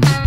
Bye.